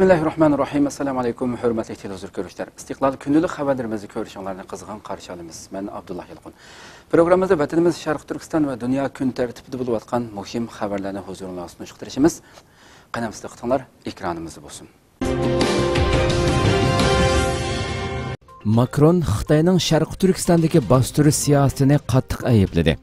Bismillahirrahmanirrahim. Assalamu alaykum, hörmətli televizor görüşlər. İstiqlal gündəlik xəbərlərimizi görüşənlərinə qızğın qarşı alırıq. Mən Abdullah Yılğun. Proqramımızda vətənimiz Şərq Türkistan və dünya gün tərtibində olub atqan mühim xəbərləri huzurunuza sunuşdurışımız. Qanamızda qıtınlar ekranımızda olsun. Макрон Xitoyning Sharq Turkistondagi bostirish siyosatini qattiq aybladi.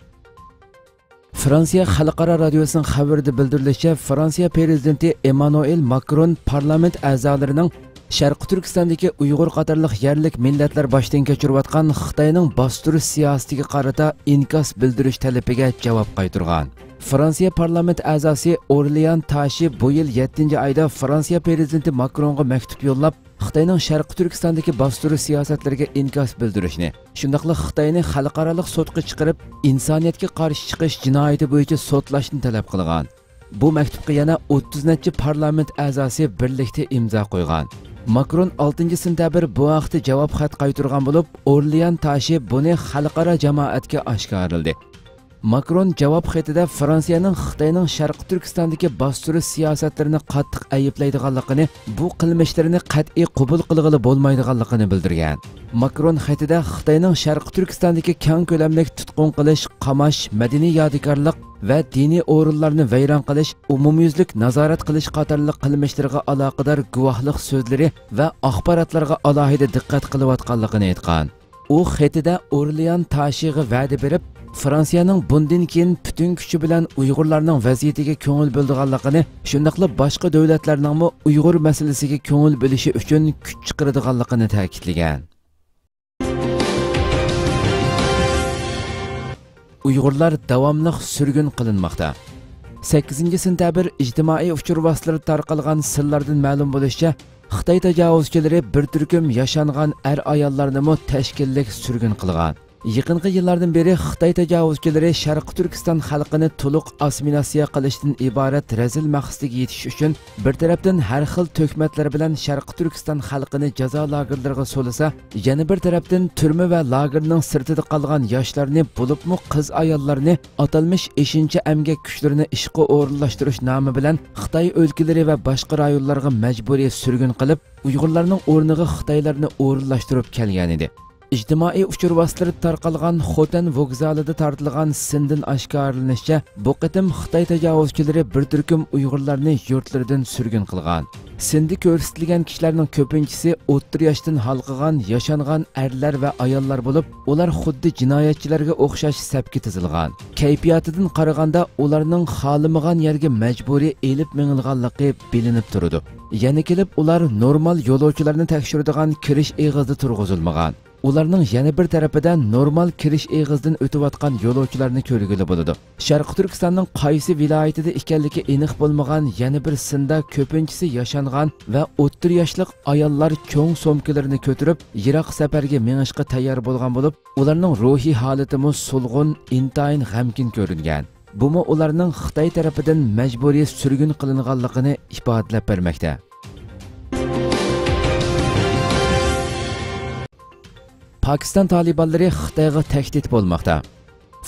Fransiya xalqaro radiosining xabarida bildirilishicha, Fransiya prezidenti Emmanuel Macron parlament a'zolarining Sharq Turkistondagi Uyg'ur qatorliq yerlik millatlar boshdan kechirayotgan Xitoyning bostirish siyosatiga qarata inkos bildirish talabiga javob qaytargan. Fransiya parlament a'zosi Orlean Tashi bu yil 7 oyda Fransiya prezidenti Makronga maktub yo'llab, xitoyning sharqi turkistondagi bostirish siyosatlariga inkos bildirishni shundoqla xitoyni xalqaro sudga chiqarib insoniyatga qarshi chiqish jinoyati bo'yicha sotlashni talab qilgan bu maktubga yana 30 necha parlament a'zosi birlikda imzo qo'ygan makron 6 sentabr bu vaqtda javob xat qaytargan bo'lib orlian tashi buni xalqaro jamoatga oshkorildi. Makron javob xatida fransiyaning xitoyning sharqi turkistondagi bostirish siyosatlarini qattiq ayblaydiganligini bu qilmishlarini qat'iy qabul qilg'ili bo'lmaydiganligini bildirgan. Makron xatida xitoyning sharqi turkistondagi kang ko'lamli tutqun qilish qamash madaniy yodikorlik va diniy o'rinlarni vayron qilish umumyuzlik nazorat qilish qatorli qilmishlarga aloqador guvohlik so'zlari va axborotlarga alohida diqqat qilayotganligini aytgan. U xatida o'rlian tashig'i va'da berib fransiyaning bundan keyin butun kuchi bilan uyg'urlarning vaziyatiga ko'ngil bildiganligini shundoqla boshqa davlatlarningmi uyg'ur masalasiga ko'ngil bilishi uchun kuch chiqaradiganligini ta'kidlagan. Uyg'urlar davomli surgun qilinmoqda. 8 sentabr ijtimoiy uchur vositalari tarqalgan sirlardan ma'lum bo'lishicha xitoy tajovuzchilari bir turkum yashangan er ayollarni tashkillik surgun qilgan. Yaqinqi yillardan beri Xitoy tajovuzchilari Sharq Turkiston xalqini to'liq assimilyatsiya qilishdan iborat razil maqsadiga yetish uchun bir tarafdan har xil to'kmatlar bilan Sharq Turkiston xalqini jazo lagerlariga so'lasa, yana bir tarafdan turma va lagerning sirtida qolgan yoshlarni, bo'libmi qiz ayollarni atalmish eshinchi amgak kuchlarini ishga o'rinlashtirish nomi bilan Xitoy o'lkalari va boshqa rayonlarga majburiy surgun qilib, Uyg'urlarning o'rniga Xitoylarni o'rinlashtirib kelgan edi. Ijtimoiy uchur vositalari tarqalgan xotan vokzalida tortilgan sindin oshkorlanishicha bu qitim xitoy tajovuzchilari bir turkum uyg'urlarni yurtlaridan surgun qilgan. Sindi ko'rsatilgan kishilarning ko'pinchisi o'ttir yoshdan halqigan yashangan erlar va ayollar bo'lib ular xuddi jinoyatchilarga o'xshash sapga tizilgan. Kayfiyatidan qaraganda ularning xohlamagan yerga majburiy elib mingilganligi bilinib turdi yana kelib ular normal yo'lovchilarni tekshiradigan kirish eg'izda turg'izilmagan. Ularning yana bir tarafida normal kirish eg'izidan o'tayotgan yo'lovchilarni ko'rgili bo'ladi. Sharqi turkistonning qaysi viloyatida ekanligi aniq bo'lmagan yana bir sinda ko'pinchisi yashangan va o'ttir yoshlik ayollar cho'ng so'mkalarini ko'tarib yiroq safarga minishga tayyor bo'lgan bo'lib ularning ruhiy holatimi sulg'un intayin g'amkin ko'ringan. Bumi ularning xitoy tarafidan majburiy surgun qilinganligini ifodalab bermoqda. Pakistan talibanlari Xitoyga tahdid bo'lmoqda.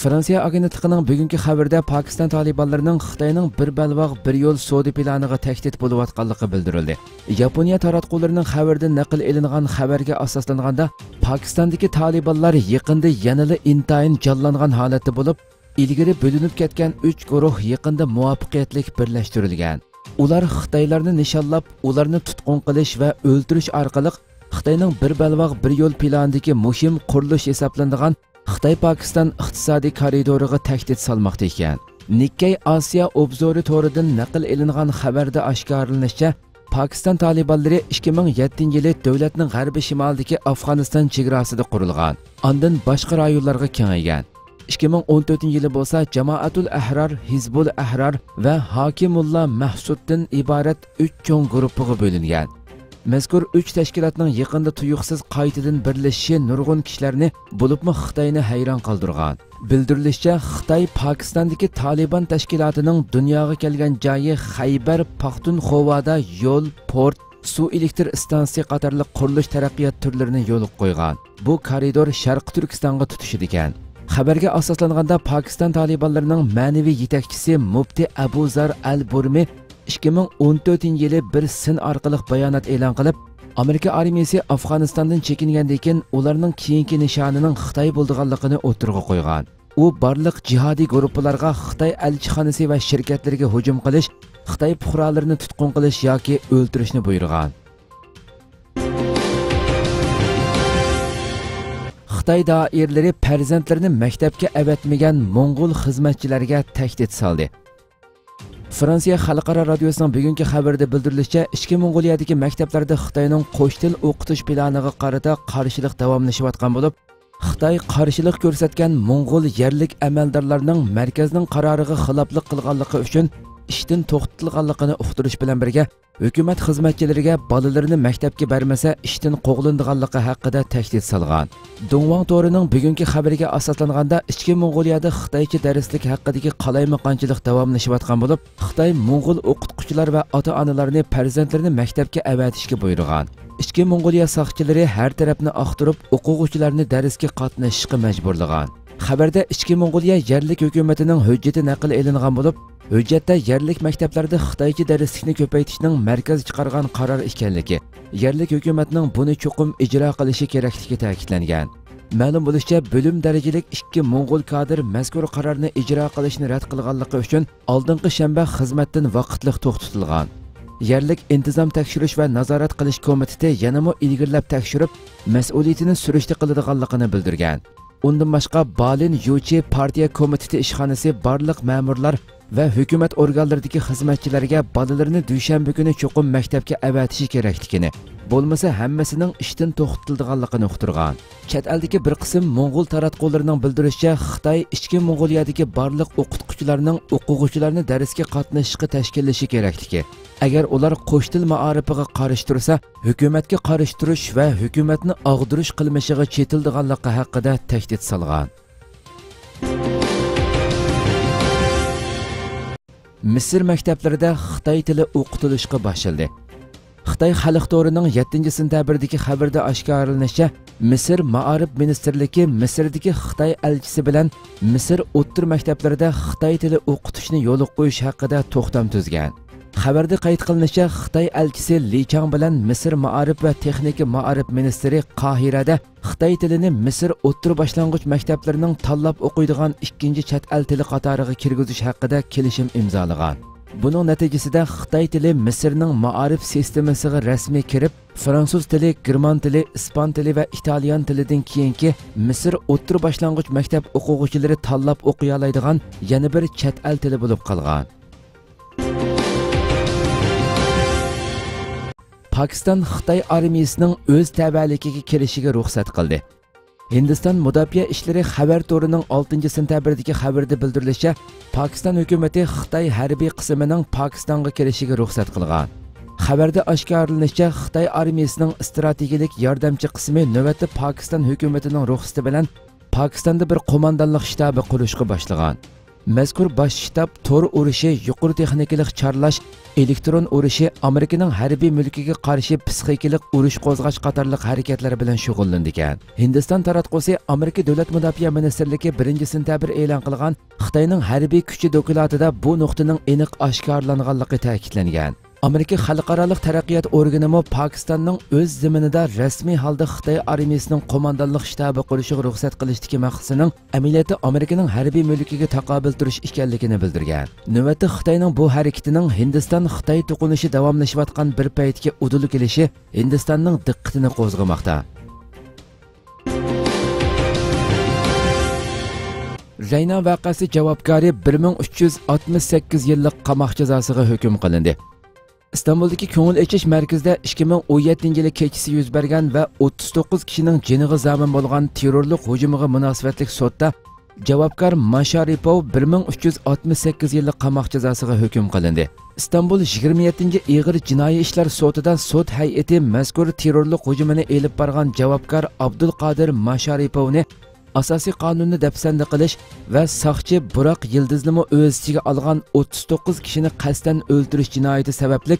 Fransiya agentligining bugungi xabarida Pakistan talibanlarining Xitoyning bir balvoq bir yo'l sodi planiga tahdid bo'layotganligi bildirildi. Yaponiya taratqullarining xabarida naql elingan xabarga asoslanganda Pokistondagi talibanlar yaqinda yanada intayin jonlangan holatda bo'lib, ilgari bo'linib ketgan 3 guruh yaqinda muvaffaqiyatli birlashtirilgan. Ular Xitoylarni nishonlab, ularni tutqun qilish va o'ldirish orqali xitoyning bir balvoq bir yo'l planidagi muhim qurilish hisoblanadigan xitoy pokiston iqtisodiy koridoriga tahdid solmoqda ekan. Nikkay osiyo obzori to'ridan naql ilingan xabarda oshkorlanishicha pokiston talibanlari 2007 yili davlatning g'arbiy shimolidagi afg'oniston chegarasida qurilgan. Undan boshqa rayonlarga kengaygan. 2014 yili bo'lsa jamoatul ahrar hizbul ahrar va hokimulla mahsuddin iborat 3 cho'ng guruhiga bo'lingan. Mazkur uch tashkilotning yaqinda tuyuqsiz qaytadan birlashishi nurg'un kishilarni bo'libmi xitoyni hayron qoldirgan. Bildirilishicha xitoy pokistondagi taliban tashkilotining dunyoga kelgan joyi xaybar paxtunxovoda yo'l port suv elektr stansiya qatorliq qurilish taraqqiyot turlarini yo'lga qo'ygan. Bu koridor sharqi turkistonga tutishidi ekan. Xabarga asoslanganda pokiston talibanlarining ma'naviy yetakchisi mufti abu zar al burmi 2014 yili bir sin orqali bayonot e'lon qilib amerika armiyasi afg'onistondan chekingandan keyin ularning keyingi nishonining xitoy bo'lganligini o'tirg'a qo'ygan. U barliq jihodiy guruhlarga xitoy elchixonasi va shirkatlariga hujum qilish xitoy fuqarolarini tutqun qilish yoki o'ldirishni buyurgan. Xitoy doirlari farzandlarini maktabga avatmagan mo'ng'ul xizmatchilarga tahdid soldi. Fransiya xalqaro radiosining bugungi xabarida bildirilishicha ichki mong'oliyadagi maktablarda xitoyning qo'sh til o'qitish planiga qarata qarshilik davomlashayotgan bo'lib xitoy qarshilik ko'rsatgan mo'ng'ul yerlik amaldorlarning markazning qaroriga xiloflik qilganligi uchun ishdan to'xtatilganligini uqtirish bilan birga hukumat xizmatchilariga bolalarini maktabga bermasa ishdan qo'g'lindiganligi haqida tahdid solgan. Dongvang to'rining bugungi xabariga asoslanganda ichki mong'oliyada xitoycha darslik haqidagi qalaymaqonchilik davomlashayotgan bo'lib xitoy mo'ng'ul o'qituvchilar va ota onalarni farzandlarini maktabga avatishga buyurgan. Ichki mong'oliya soqchilari har tarafni oqtirib o'quvchilarni darsga qatnashishga majburlagan. Xabarda ichki mong'oliya yerlik hukumatining hujjati naql elingan bo'lib hujjatda yerlik maktablarda xitoycha darslikni ko'paytirishning markaz chiqargan qaror ekanligi yerlik hukumatning buni cho'qim ijro qilishi kerakligi ta'kidlangan. Ma'lum bo'lishicha bo'lim darajalik ikki mo'ng'ul kadr mazkur qarorni ijro qilishni rad qilganligi uchun oldingi shanba xizmatdan vaqtliq to'xtatilgan. Yerlik intizom tekshirish va nazorat qilish komiteti yanamo ilgirlab tekshirib mas'uliyatini surishta qiladiganligini bildirgan. Undan boshqa balin yuchi partiya komiteti ishxonasi barliq ma'murlar va hukumat organlaridagi xizmatchilarga bolalarini dushanba kuni cho'qim maktabga avatishi kerakligini bo'lmasa hammasining ishdan to'xtatilganligini uqtirgan. Chet eldagi bir qism mo'ng'ul taratqullarining bildirishicha xitoy ichki mo'ng'uliyadagi barliq o'qituvchilarning o'quvchilarni darsga qatnashishga tashkillashi kerakligi. Agar ular qo'sh til maorifiga qarshi tursa hukumatga qarshi turish va hukumatni og'dirish qilmishiga chetildiganligi haqida tahdid solgan misr maktablarida xitoy tili o'qitilishga boshlandi. Xitoy xalq to'rining 7 sentabrdagi xabarda oshkorlanishicha misr maarif ministrligi misrdagi xitoy elchisi bilan misr o'ttir maktablarida xitoy tili o'qitishni yo'l qo'yish haqida to'xtam tuzgan. Xabarda qayd qilinishicha xitoy elchisi li chang bilan misr maarif va texnika maarif ministri qohirada xitoy tilini misr o'ttir boshlang'ich maktablarining tanlab o'qiydigan ikkinchi chet el tili qatoriga kirgizish haqida kelishim imzolagan. Buning natijasida xitoy tili misrning maarif sistemasiga rasmiy kirib fransuz tili german tili ispan tili va italyan tilidan keyingi misr o'ttir boshlang'ich maktab o'quvchilari tanlab o'qiy oladigan yana bir chet el tili bo'lib qolgan. Pakistan Xitoy armiyasining o'z tabaligiga kirishiga ruxsat qildi. Hindiston mudofaa ishlari xabar to'rining 6 sentabrdagi xabarda bildirilishicha, Pakiston hukumatı Xitoy harbiy qismining Pokistonga kirishiga ruxsat qilgan. Xabarda oshkorlanishicha, Xitoy armiyasining strategik yordamchi qismi navbatda Pokiston hukumatining ruxsati bilan Pokistonda bir qo'mondonlik shtabi qurishga boshlagan. mazkur bosh shtab tor urushi yuqori texnikalik charlash elektron urushi amerikaning harbiy mulkiga qarshi psixikalik urush qo'zg'ash qatorliq harakatlar bilan shug'ullandi ekan hindiston taratqusi amerika davlat mudofaa ministrligi birinchi sentabr e'lon qilgan xitoyning harbiy kuchi dokladida bu nuqtaning aniq oshkorlanganligi ta'kidlangan amerika xalqaroliq taraqqiyot organimi pokistonning o'z ziminida rasmiy holda xitoy armiyasining qo'mondonlik shtabi qurishiga ruxsat qilishdagi maqsadining amaliyati amerikaning harbiy mulkiga taqobil turish ekanligini bildirgan navbatda xitoyning bu harakatining hindiston xitoy to'qinishi davomlashayotgan bir paytga udul kelishi hindistonning diqqatini qo'zg'amoqda Zayna vaqasi javobgari 1368 yillik qamoq jazosiga hukm qilindi. Istanbuldagi ko'ngil ochish markazida 2017 yili kechasi yuz bergan va 39 kishining jiniga zamin bo'lgan terrorlik hujumiga munosabatli sudda javobgar masharipov 1368 yillik qamoq jazosiga hukm qilindi. Istanbul 27 ig'ir jinoiy ishlar sudida sud hay'ati mazkur terrorlik hujumini elib borgan javobgar abdulqodir masharipovni asosiy qonunni dafsanda qilish va soqchi buroq yildiznimi o'z ichiga olgan 39 kishini qasddan o'ldirish jinoyati sababli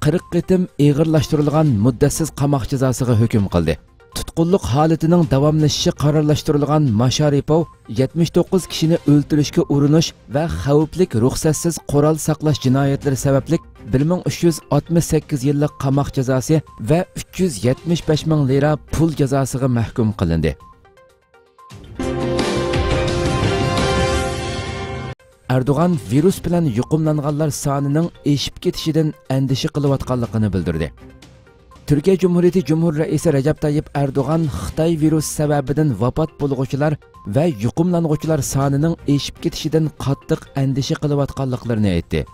40 qitim ig'irlashtirilgan muddatsiz qamoq jazosiga hukm qildi. Tutqunlik holatining davomlashishi qarorlashtirilgan masharipov 79 kishini o'ldirishga urinish va xavflik ruxsatsiz qurol saqlash jinoyatlari sababli 1368 yillik qamoq jazosi va 375 ming lira pul jazosiga mahkum qilindi. Erdoğan virus bilan yuqumlanganlar sonining eshib ketishidan andisha qilayotganligini bildirdi. Türkiye Cumhuriyeti Cumhur Reisi Recep Tayyip Erdoğan Xitay virus səbəbindən vəfat bulğucular və yuqumlanğucular sanının eşib getişidən qatlıq əndişə qılıbatqanlıqlarını etdi.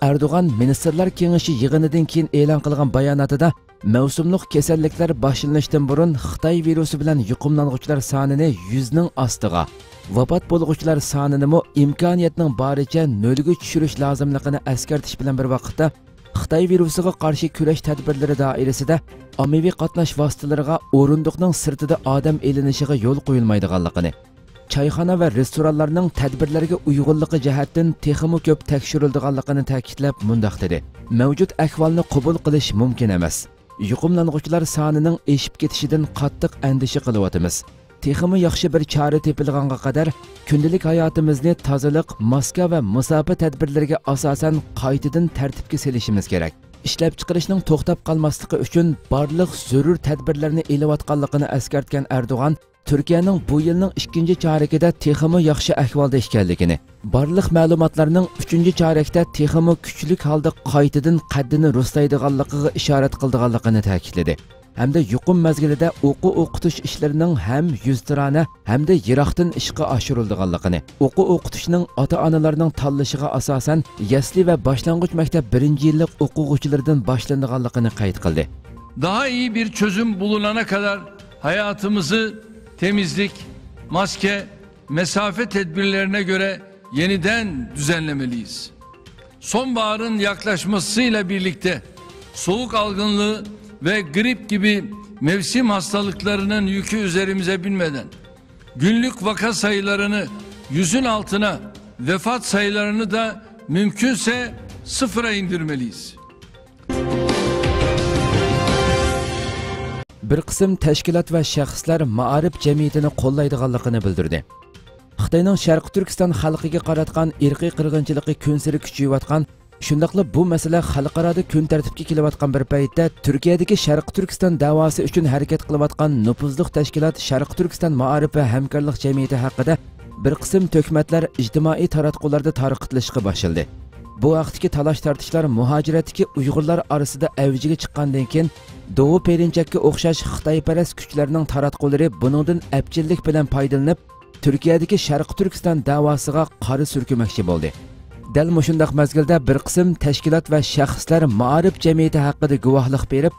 Erdoğan Ministerlər Kengəşi yığınından keyin elan qılğan bayanatında mavsumliq kasalliklar boshlanishidan burun Xitoy virusi bilan yuqumlanuvchilar sonini 100 ning ostiga vafot bo'lg'uvchilar sonini imkoniyatning boricha nolga tushirish lozimligini eskartish bilan bir vaqtda xitoy virusiga qarshi kurash tadbirlari doirasida ommaviy qatnash vositalariga o'rindiqning sirtida odam elinishiga yo'l qo'yilmaydiganligini choyxona va restoranlarning tadbirlarga uyg'unligi jihatdan texmi ko'p tekshirildiganligini ta'kidlab mundoq dedi. Mavjud ahvolni qabul qilish mumkin emas. Yuqumlang'uvchilar sonining eshib ketishidan qattiq andisha qilyotimiz. Teximi yaxshi bir chora tepilganga qadar kundalik hayotimizni tozalik maska va musofa tadbirlariga asosan qaytadan tartibga selishimiz kerak. Ishlab chiqarishning to'xtab qolmasligi uchun barliq zarur tadbirlarni elayotganligini eskartgan erdo'g'an turkiyaning bu yilning ikkinchi chorakida texmi yaxshi ahvolda ekanligini barliq ma'lumotlarning uchinchi chorakda texmi kuchlik holda qaytadan qaddini rostlaydiganligiga ishorat qildiganligini ta'kidladi hamda yuqum mazgilida o'qi o'qitish ishlarining ham yuztirana hamda yiroqdan ishga oshirildiganligini o'qi o'qitishning ota onalarning tanlashiga asosan yasli va boshlang'ich maktab birinchi yillik o'quvchilardan boshlanadiganligini qayd qildi daha iyi bir çözüm bulunana kadar hayatımızı temizlik, maske, mesafe tedbirlerine göre yeniden düzenlemeliyiz. Sonbaharın yaklaşmasıyla birlikte soğuk algınlığı ve grip gibi mevsim hastalıklarının yükü üzerimize binmeden günlük vaka sayılarını yüzün altına vefat sayılarını da mümkünse sıfıra indirmeliyiz. Bir qism tashkilot va shaxslar maarif jamiyatini qo'llaydiganligini bildirdi. Xitoyning sharqi turkiston xalqiga qaratgan irqiy qirg'inchiligi kun sari kuchayayotgan shundoqla bu masala xalqaroda kun tartibga kelayotgan bir paytda turkiyadagi sharqi turkiston davosi uchun harakat qilayotgan nupuzli tashkilot sharqi turkiston maarif va hamkorlik jamiyati haqida bir qism to'kmatlar ijtimoiy taratqularda tarqitilishga boshladi bu vaqtdagi talash tortishlar muhojiratdagi uyg'urlar orasida avjiga chiqqandan keyin Doğu Perinçek'e o'xshash xitoyparast kuchlarning taratqulari buningdan apchillik bilan foydalanib turkiyadagi Sharq turkiston davosiga qari surkimoqchi bo'ldi dal mushundoq mazgilda bir qism tashkilot va shaxslar maarif jamiyati haqida guvohlik berib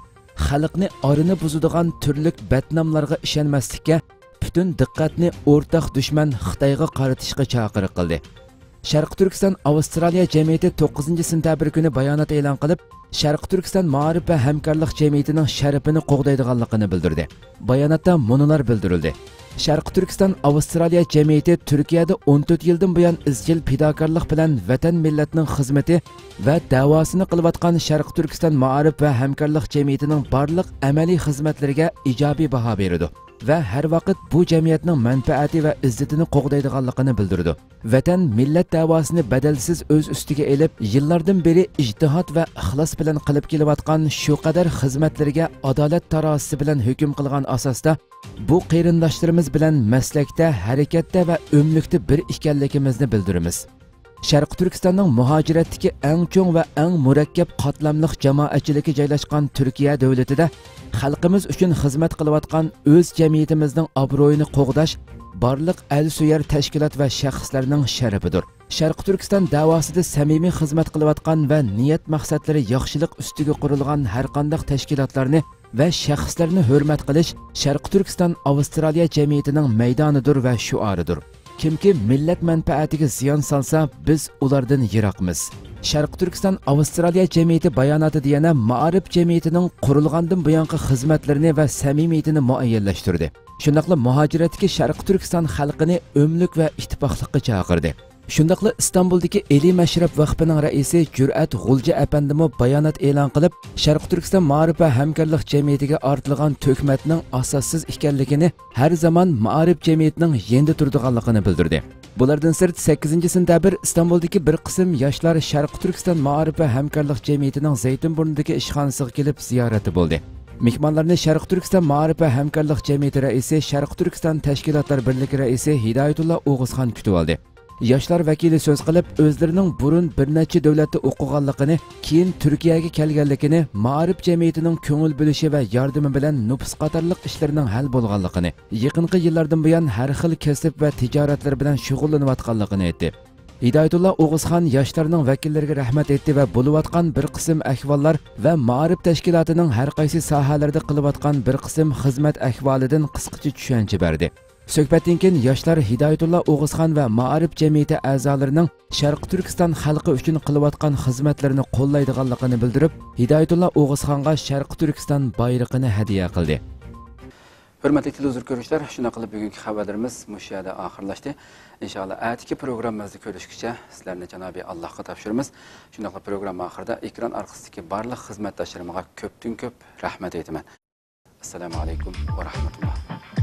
xalqni orini buzadigan turlik batnamlarga ishonmaslikka butun diqqatni o'rtaq dushman xitoyga qaratishga chaqiriq qildi sharqi turkiston avstraliya jamiyati 9 sentabr kuni bayonot e'lon qilib sharqi turkiston maarif va hamkorlik jamiyatining sharafini qo'g'daydiganligini bildirdi. Bayonotda munolar bildirildi. Sharqi turkiston avstraliya jamiyati turkiyada 14 yildan buyon izchil fidokorlik bilan vatan millatning xizmati va davosini qilayotgan sharqi turkiston maarif va hamkorlik jamiyatining barliq amaliy xizmatlariga ijobiy baho beradi va har vaqt bu jamiyatning manfaati va izzatini qo'g'daydiganligini bildirdi. Vatan millat davosini badalsiz o'z ustiga elib yillardan beri ijtihod va ixlos bilan qilib kelayotgan shu qadar xizmatlarga adolat tarozisi bilan hukm qilgan asosda bu qarindoshlarimiz bilan maslakda harakatda va o'mlikda bir ekanligimizni bildiramiz. Sharqi turkistonning muhojiratdagi eng cho'ng va eng murakkab qatlamliq jamoatchiligi joylashgan turkiya davlatida xalqimiz uchun xizmat qilayotgan o'z jamiyatimizning obro'yini qo'g'dash barliq al suyar tashkilot va shaxslarning sharafidir. Sharqi turkiston davosida samimiy xizmat qilayotgan va niyat maqsadlari yaxshilik ustiga qurilgan har qanday tashkilotlarni va shaxslarni hurmat qilish sharqi turkiston avstraliya jamiyatining maydonidir va shuoridir kimki millat manfaatiga ziyon solsa biz ulardan yiroqmiz. Sharqi turkiston avstraliya jamiyati bayonotida yana maarif jamiyatining qurilgandan buyongi xizmatlarini va samimiyatini muayyanlashtirdi shundoqla muhojiratdagi sharqi turkiston xalqini o'mlik va ittifoqlikqa chaqirdi shundoqla istanbuldagi eli mashrab vaqfining raisi jur'at g'ulji apandimi bayonot e'lon qilib sharq turkiston ma'rif va hamkorlik jamiyatiga ortilgan to'kmatning asossiz ekanligini har zamon ma'rif jamiyatining yendi turdiganligini bildirdi bulardan sirt 8 sentabr istanbuldagi bir qism yoshlar sharq turkiston ma'rif va hamkorlik jamiyatining zaytunburnidagi ishxonasiga kelib ziyorati bo'ldi mehmonlarni sharq turkiston ma'rif va hamkorlik jamiyati raisi sharq turkiston tashkilotlar birligi raisi hidoyatullo o'g'izxon kutib oldi Yaşlar vekili söz kılıp özlerinin burun bir neçe devlette okugallıkını, kiyin Türkiye'ye kelgellikini, Mağrib cemiyetinin köngül bölüşü ve yardımı bilen nüfus qatarlıq işlerinin hal bolgallıkını, yakınqı yıllardan buyan her xil kesip ve ticaretler bilen şugullanıvatkallıkını etti. Hidayatullah Oğuzhan yaşlarının vekillerine rahmet etti ve buluvatkan bir kısım ehvallar ve Mağrib Teşkilatı'nın her kaysi sahalarda kılıvatkan bir kısım hizmet ehvalidin kısıkçı düşünce berdi. Söhbətdən keyin Оғызхан Hidayetullah Oğuzxan və Maarif cəmiyyəti əzalarının халқы үшін xalqı üçün qılıyatqan xidmətlərini qollaydığanlığını bildirib, Hidayetullah Oğuzxanğa Şərq Türkistan bayrağını hədiyyə qıldı. Hörmətli televizor görüşlər, şuna бүгінгі bugünkü xəbərlərimiz məşə yerdə axırlaşdı. İnşallah ətiki proqramımızda görüşkücə sizlərni Cənabı Allahqa tapşırırıq. Şunaqla proqram экран ekran arxasındakı barlıq xidmətdaşlarıma көптін көп рахмет edirəm. Assalamu alaykum ва rahmetullah.